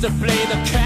to play the cat.